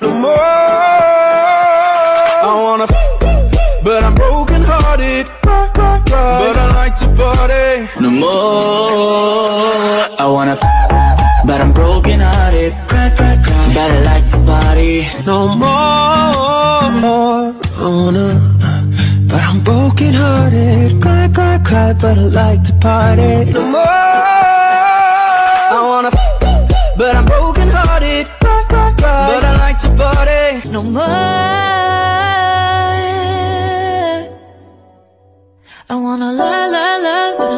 no more. I wanna but I'm broken hearted. But I like to party. No more I wanna But I'm broken hearted Cry, cry, cry But I like to party No more. I wanna, but I'm broken hearted. Cry, cry, cry, but I like to party. No more. I wanna, but I'm no more. I wanna la la la.